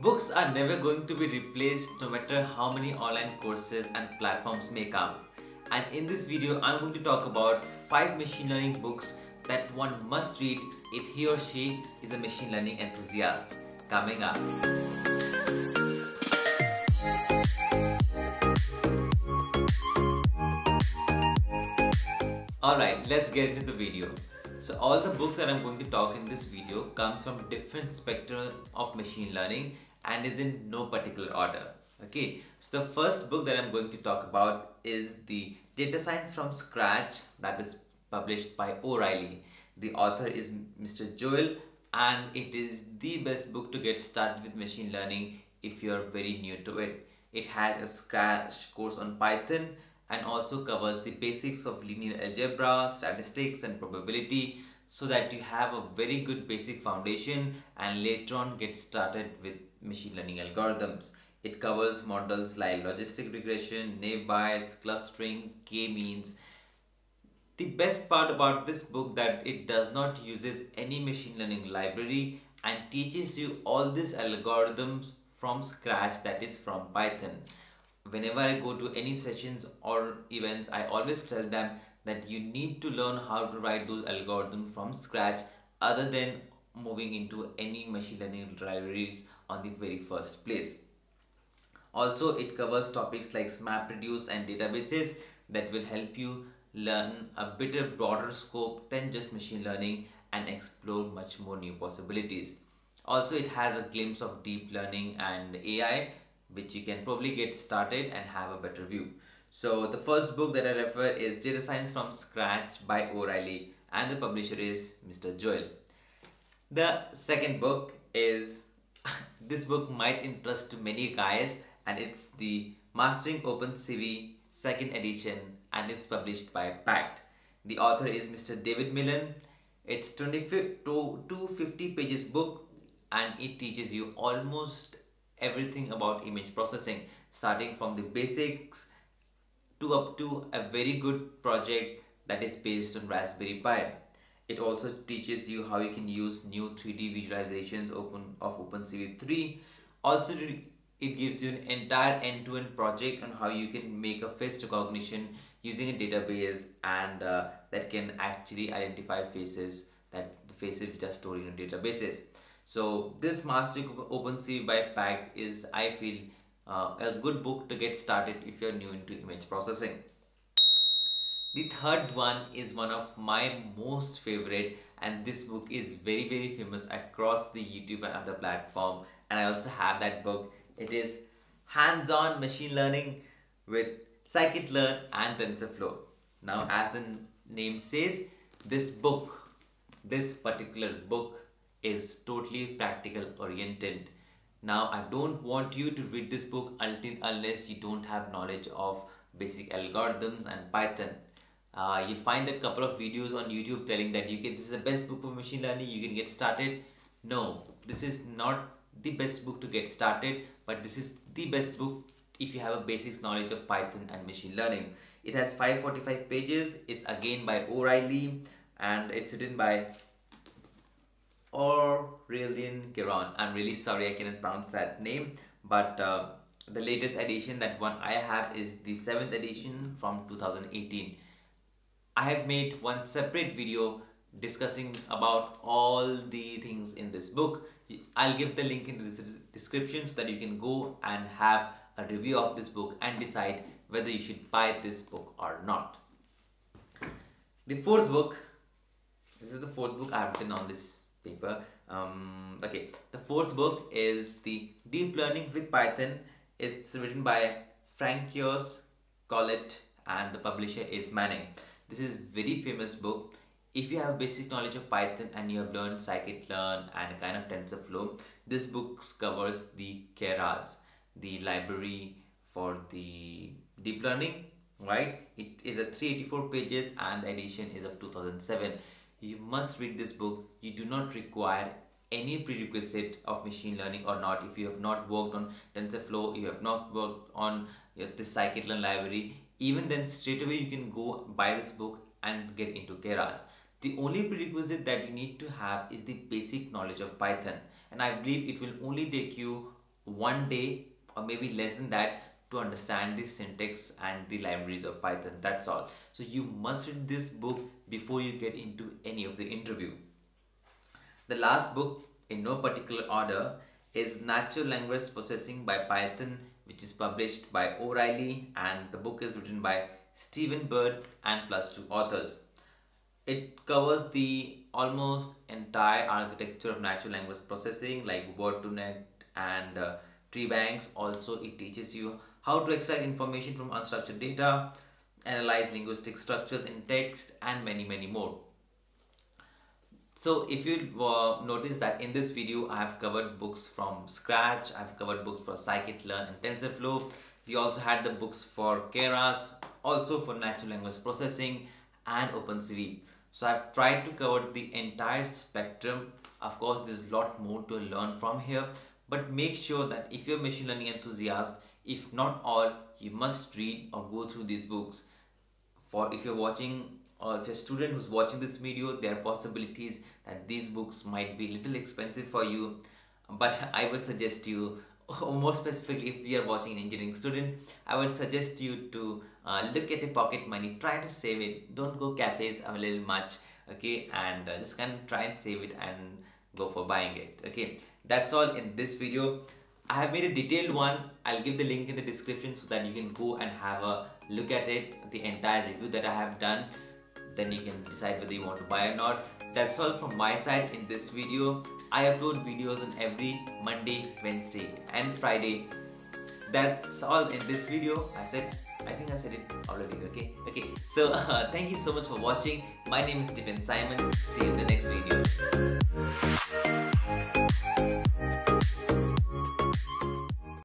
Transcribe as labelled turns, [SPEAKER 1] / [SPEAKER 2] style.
[SPEAKER 1] Books are never going to be replaced no matter how many online courses and platforms may come. And in this video, I'm going to talk about 5 machine learning books that one must read if he or she is a machine learning enthusiast. Coming up. Alright, let's get into the video. So all the books that I'm going to talk in this video comes from different spectrum of machine learning and is in no particular order. Okay, so the first book that I'm going to talk about is the Data Science from Scratch that is published by O'Reilly. The author is Mr. Joel and it is the best book to get started with machine learning if you're very new to it. It has a scratch course on Python and also covers the basics of linear algebra, statistics and probability so that you have a very good basic foundation and later on get started with machine learning algorithms. It covers models like logistic regression, naive Bayes, clustering, k-means. The best part about this book that it does not uses any machine learning library and teaches you all these algorithms from scratch that is from Python whenever I go to any sessions or events, I always tell them that you need to learn how to write those algorithms from scratch other than moving into any machine learning libraries on the very first place. Also, it covers topics like MapReduce and databases that will help you learn a better broader scope than just machine learning and explore much more new possibilities. Also, it has a glimpse of deep learning and AI which you can probably get started and have a better view. So the first book that I refer is Data Science from Scratch by O'Reilly and the publisher is Mr. Joel. The second book is, this book might interest many guys and it's the Mastering OpenCV second edition and it's published by Packt. The author is Mr. David Millán. It's 250 pages book and it teaches you almost everything about image processing starting from the basics to up to a very good project that is based on Raspberry Pi. It also teaches you how you can use new 3D visualizations open of OpenCV 3. Also, it gives you an entire end-to-end -end project on how you can make a face recognition using a database and uh, that can actually identify faces that the faces which are stored in databases. So this Mastering OpenCV by Packt is I feel uh, a good book to get started if you're new into image processing. The third one is one of my most favorite and this book is very very famous across the YouTube and other platform and I also have that book. It is Hands-on Machine Learning with Scikit-learn and TensorFlow. Now as the name says, this book, this particular book is totally practical oriented. Now, I don't want you to read this book until unless you don't have knowledge of basic algorithms and Python. Uh, you'll find a couple of videos on YouTube telling that you can this is the best book for machine learning, you can get started. No, this is not the best book to get started, but this is the best book if you have a basics knowledge of Python and machine learning. It has 545 pages. It's again by O'Reilly and it's written by Aurélien Geron. I'm really sorry I cannot pronounce that name, but uh, the latest edition that one I have is the 7th edition from 2018. I have made one separate video discussing about all the things in this book. I'll give the link in the description so that you can go and have a review of this book and decide whether you should buy this book or not. The fourth book, this is the fourth book I've written on this paper. Um, okay, the fourth book is the Deep Learning with Python. It's written by Francois Chollet and the publisher is Manning. This is very famous book. If you have basic knowledge of Python and you have learned scikit-learn and kind of TensorFlow, this book covers the Keras, the library for the deep learning, right? It is a 384 pages and the edition is of 2007 you must read this book you do not require any prerequisite of machine learning or not if you have not worked on TensorFlow you have not worked on the scikit-learn library even then straight away you can go buy this book and get into Keras the only prerequisite that you need to have is the basic knowledge of Python and I believe it will only take you one day or maybe less than that to understand the syntax and the libraries of Python. That's all. So you must read this book before you get into any of the interview. The last book in no particular order is Natural Language Processing by Python which is published by O'Reilly and the book is written by Steven Bird and plus two authors. It covers the almost entire architecture of natural language processing like Word2Net and uh, tree banks. Also, it teaches you how to extract information from unstructured data, analyze linguistic structures in text and many many more. So if you uh, notice that in this video I have covered books from scratch, I have covered books for scikit-learn and TensorFlow. We also had the books for Keras, also for natural language processing and OpenCV. So I've tried to cover the entire spectrum. Of course, there's a lot more to learn from here, but make sure that if you're a machine learning enthusiast, if not all, you must read or go through these books. For if you're watching or if you're a student who's watching this video, there are possibilities that these books might be a little expensive for you. But I would suggest you, or more specifically, if you are watching an engineering student, I would suggest you to uh, look at your pocket money, try to save it. Don't go cafes a little much, okay? And uh, just kind of try and save it and go for buying it, okay? That's all in this video. I have made a detailed one. I'll give the link in the description so that you can go and have a look at it, the entire review that I have done then you can decide whether you want to buy or not. That's all from my side in this video. I upload videos on every Monday, Wednesday and Friday. That's all in this video. I said, I think I said it already, okay? Okay, so uh, thank you so much for watching. My name is Stephen Simon. See you in the next video.